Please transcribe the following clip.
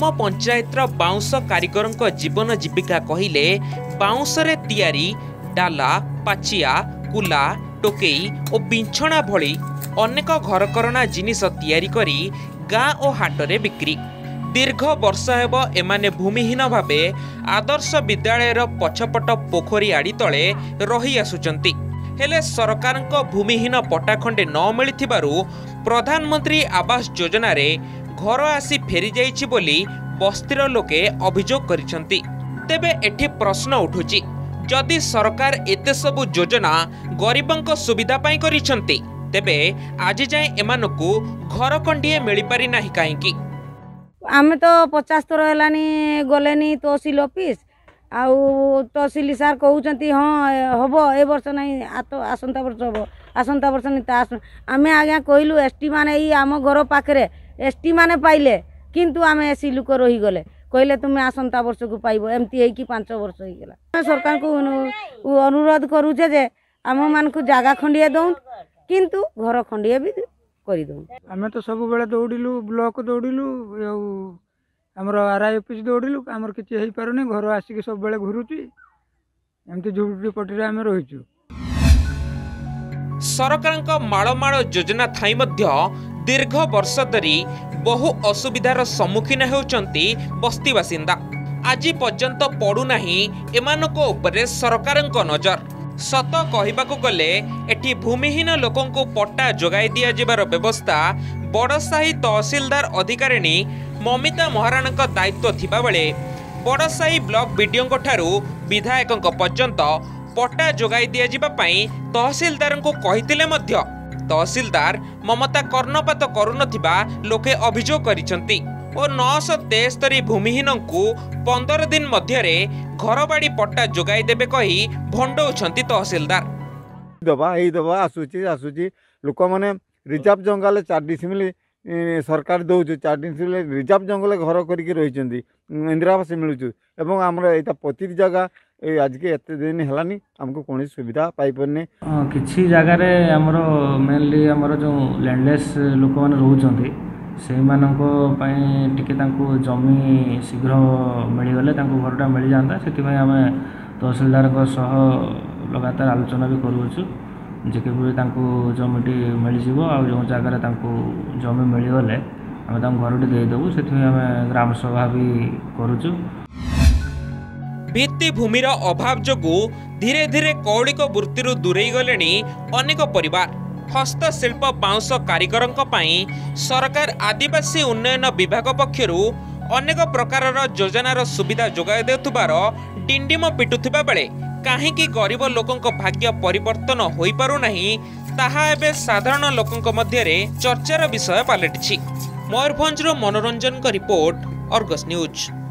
ଗ୍ରାମ ପଞ୍ଚାୟତର ବାଉଁଶ କାରିଗରଙ୍କ ଜୀବନ ଜୀବିକା କହିଲେ ବାଉଁଶରେ ତିଆରି ଡାଲା ପାଚିଆ କୁଲା ଟୋକେଇ ଓ ବିଞ୍ଛଣା ଭଳି ଅନେକ ଘରକରଣା ଜିନିଷ ତିଆରି କରି ଗାଁ ଓ ହାଟରେ ବିକ୍ରି ଦୀର୍ଘ ବର୍ଷ ହେବ ଏମାନେ ଭୂମିହୀନ ଭାବେ ଆଦର୍ଶ ବିଦ୍ୟାଳୟର ପଛପଟ ପୋଖରୀ ଆଡ଼ି ତଳେ ରହିଆସୁଛନ୍ତି ହେଲେ ସରକାରଙ୍କ ଭୂମିହୀନ ପଟ୍ଟାଖଣ୍ଡେ ନ ମିଳିଥିବାରୁ ପ୍ରଧାନମନ୍ତ୍ରୀ ଆବାସ ଯୋଜନାରେ ଘର ଆସି ଫେରିଯାଇଛି ବୋଲି ବସ୍ତିର ଲୋକେ ଅଭିଯୋଗ କରିଛନ୍ତି ତେବେ ଏଠି ପ୍ରଶ୍ନ ଉଠୁଛି ଯଦି ସରକାର ଏତେ ସବୁ ଯୋଜନା ଗରିବଙ୍କ ସୁବିଧା ପାଇଁ କରିଛନ୍ତି ତେବେ ଆଜି ଯାଏଁ ଏମାନଙ୍କୁ ଘର କଣ୍ଡିଏ ମିଳିପାରି ନାହିଁ କାହିଁକି ଆମେ ତ ପଚାଶ ଥର ହେଲାନି ଗଲେନି ତହସିଲ ଅଫିସ ଆଉ ତହସିଲ ସାର୍ କହୁଛନ୍ତି ହଁ ହେବ ଏ ବର୍ଷ ନାହିଁ ଆସନ୍ତା ବର୍ଷ ହେବ ଆସନ୍ତା ବର୍ଷ ନାହିଁ ତା ଆମେ ଆଜ୍ଞା କହିଲୁ ଏସ୍ ଟି ମାନେ ଏଇ ଆମ ଘର ପାଖରେ ଏସ୍ଟି ମାନେ ପାଇଲେ କିନ୍ତୁ ଆମେ ଏସ୍ସି ଲୋକ ରହିଗଲେ କହିଲେ ତୁମେ ଆସନ୍ତା ବର୍ଷକୁ ପାଇବ ଏମିତି ହେଇକି ପାଞ୍ଚ ବର୍ଷ ହେଇଗଲା ଆମେ ସରକାରଙ୍କୁ ଅନୁରୋଧ କରୁଛେ ଯେ ଆମମାନଙ୍କୁ ଜାଗା ଖଣ୍ଡିଏ ଦେଉନ୍ କିନ୍ତୁ ଘର ଖଣ୍ଡିଏ ବି କରିଦେଉନ୍ ଆମେ ତ ସବୁବେଳେ ଦୌଡ଼ିଲୁ ବ୍ଲକ ଦୌଡ଼ିଲୁ ଆଉ ଆମର ଆର୍ ଆଇ ଅଫିସ୍ ଦୌଡ଼ିଲୁ ଆମର କିଛି ହେଇପାରୁନି ଘର ଆସିକି ସବୁବେଳେ ଘୁରୁଛି ଏମିତି ଝୁଡ଼ୁଟି ପଟିରେ ଆମେ ରହିଛୁ ସରକାରଙ୍କ ମାଳ ମାଳ ଯୋଜନା ଥାଇ ମଧ୍ୟ दीर्घ वर्ष धरी बहु असुविधार सम्मुखीन हौँदै बस्ती बासिन्दा आज पर्यन्त पढुना उपकारको नजर सत कले भूमिहीन लोक पट्टा जो दिया व्यवस्था बडसाही तहसिलदार अधिकारिणी ममिता महाराणा दायित्व थाले बडाही ब्लक विडिओ विधायक पर्न्त पट्टा जोइदिएकोप तहसलदार ତହସିଲଦାର ମମତା କର୍ଣ୍ଣପାତ କରୁନଥିବା ଲୋକେ ଅଭିଯୋଗ କରିଛନ୍ତି ଓ ନଅଶହ ତେସ୍ତରୀ ଭୂମିହୀନଙ୍କୁ ପନ୍ଦର ଦିନ ମଧ୍ୟରେ ଘରବାଡ଼ି ପଟ୍ଟା ଯୋଗାଇ ଦେବେ କହି ଭଣ୍ଡଉଛନ୍ତି ତହସିଲଦାର ଦେବା ଏଇ ଦେବା ଆସୁଛି ଆସୁଛି ଲୋକମାନେ ରିଜର୍ଭ ଜଙ୍ଗଲରେ ଚାରି ଡିସିମିଲି ସରକାର ଦେଉଛୁ ଚାରି ଡିସିମିଲି ରିଜର୍ଭ ଜଙ୍ଗଲରେ ଘର କରିକି ରହିଛନ୍ତି ଇନ୍ଦିରାବାସ ମିଳୁଛୁ ଏବଂ ଆମର ଏଇଟା ପତିତ ଜାଗା आज के दिन है कौन सुविधा पाईपरने कि जगार मेनली आम जो लैंडलेस लोक मैंने रोचे से मानी जमी शीघ्र मिलगले घर टाइम मिल जाता से आम तहसीलदार लगातार आलोचना भी करूचु जे के जमीटी मिलजि जो जगार जमी मिलगले आम घर टेदेबू से आम ग्राम सभा भी करुचु ଭିତ୍ତିଭୂମିର ଅଭାବ ଯୋଗୁଁ ଧୀରେ ଧୀରେ କୌଳିକ ବୃତ୍ତିରୁ ଦୂରେଇଗଲେଣି ଅନେକ ପରିବାର ହସ୍ତଶିଳ୍ପ ବାଉଁଶ କାରିଗରଙ୍କ ପାଇଁ ସରକାର ଆଦିବାସୀ ଉନ୍ନୟନ ବିଭାଗ ପକ୍ଷରୁ ଅନେକ ପ୍ରକାରର ଯୋଜନାର ସୁବିଧା ଯୋଗାଇ ଦେଉଥିବାର ଡିଣ୍ଡିମ ପିଟୁଥିବା ବେଳେ କାହିଁକି ଗରିବ ଲୋକଙ୍କ ଭାଗ୍ୟ ପରିବର୍ତ୍ତନ ହୋଇପାରୁନାହିଁ ତାହା ଏବେ ସାଧାରଣ ଲୋକଙ୍କ ମଧ୍ୟରେ ଚର୍ଚ୍ଚାର ବିଷୟ ପାଲଟିଛି ମୟୂରଭଞ୍ଜର ମନୋରଞ୍ଜନଙ୍କ ରିପୋର୍ଟ ଅର୍ଗସ୍ ନ୍ୟୁଜ୍